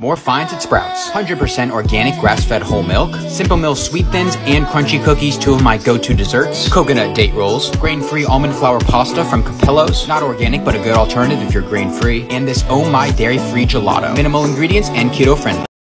More finds at Sprouts. 100% organic grass-fed whole milk, Simple Mills sweet thins and crunchy cookies, two of my go-to desserts, coconut date rolls, grain-free almond flour pasta from Cappello's, not organic but a good alternative if you're grain-free, and this Oh My dairy-free gelato. Minimal ingredients and keto-friendly.